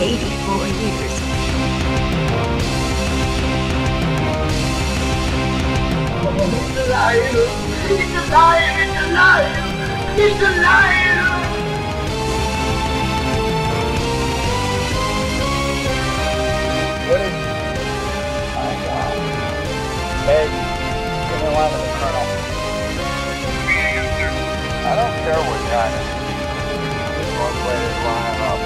84 years. It's alive! It's alive! It's alive! It's alive! My God. Hey, give me the colonel. I don't care what kind of. One way to line up.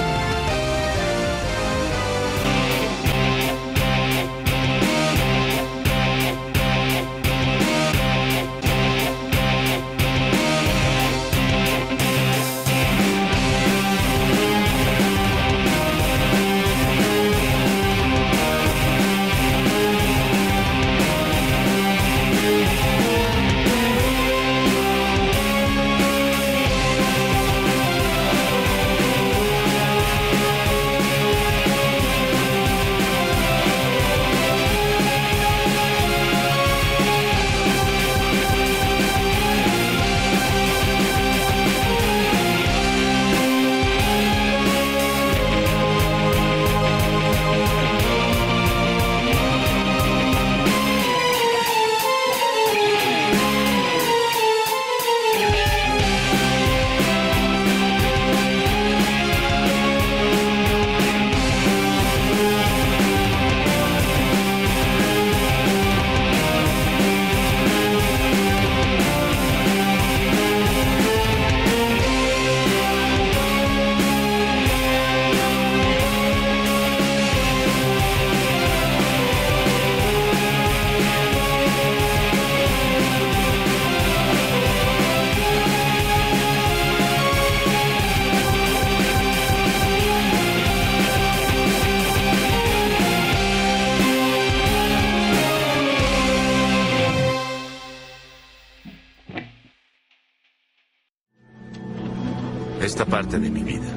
Esta parte de mi vida.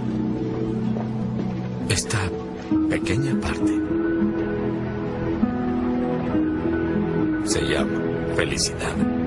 Esta pequeña parte. Se llama felicidad.